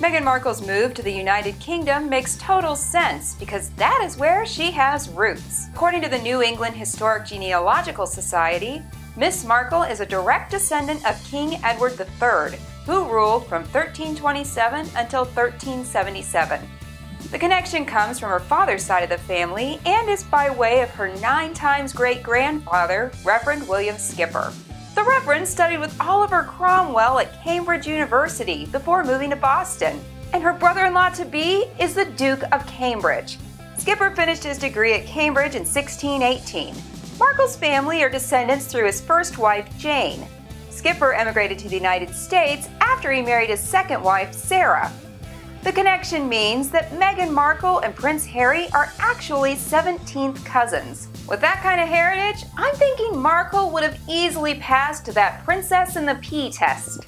Meghan Markle's move to the United Kingdom makes total sense because that is where she has roots. According to the New England Historic Genealogical Society, Miss Markle is a direct descendant of King Edward III, who ruled from 1327 until 1377. The connection comes from her father's side of the family and is by way of her nine times great grandfather, Reverend William Skipper. The Reverend studied with Oliver Cromwell at Cambridge University before moving to Boston, and her brother in law to be is the Duke of Cambridge. Skipper finished his degree at Cambridge in 1618. Markle's family are descendants through his first wife, Jane. Skipper emigrated to the United States after he married his second wife, Sarah. The connection means that Meghan Markle and Prince Harry are actually 17th cousins. With that kind of heritage, I'm thinking Markle would have easily passed that Princess in the Pea test.